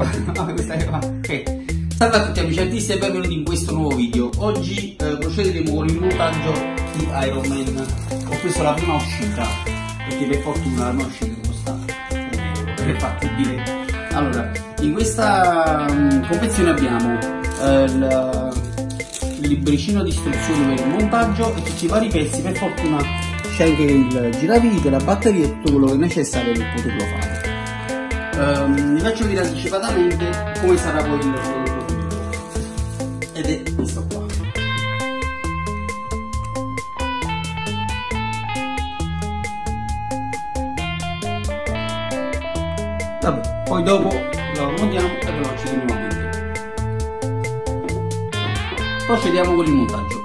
Ah, questa è ok. Salve a tutti amici artisti e benvenuti in questo nuovo video. Oggi eh, procederemo con il montaggio di Iron Man. Ho preso la prima uscita, perché per fortuna la prima uscita costa per farti dire. Allora, in questa um, confezione abbiamo eh, il, il libricino di istruzioni per il montaggio e tutti i vari pezzi, per fortuna c'è anche il giravite, la batteria e tutto quello che è necessario per poterlo fare. Um, vi faccio vedere anticipatamente come sarà poi il prodotto finito ed è questo qua. Vabbè poi dopo lo montiamo e lo ci torniamo a vedere procediamo con il montaggio